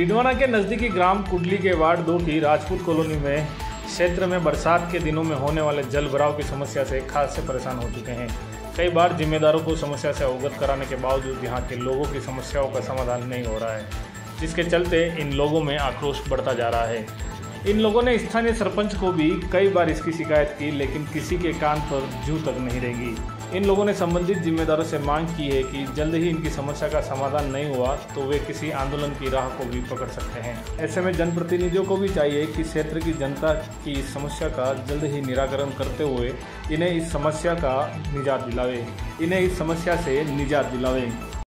डिडवाना के नज़दीकी ग्राम कुडली के वार्ड दो की राजपूत कॉलोनी में, क्षेत्र में बरसात के दिनों में होने वाले जल भराव की समस्या से खास से परेशान हो चुके हैं। कई बार जिम्मेदारों को समस्या से अवगत कराने के बावजूद यहाँ के लोगों की समस्याओं का समाधान नहीं हो रहा है, जिसके चलते इन लोगों में आक्रोश बढ़ता जा रहा है। इन लोगों ने स्थानीय सरपंच को भी कई बार इसकी शिकायत की, लेकिन किसी के कान पर जू तक नहीं रहेगी। इन लोगों ने संबंधित जिम्मेदारों से मांग की है कि जल्द ही इनकी समस्या का समाधान नहीं हुआ तो वे किसी आंदोलन की राह को भी पकड़ सकते हैं। ऐसे में जनप्रतिनिधियों को भी चाहिए कि क्षेत्र की जनता की इस समस्या का जल्द ही निराकरण करते हुए इन्हें इस समस्या का निजात दिलावे। इन्हें इस समस्या से निजात दिलावे।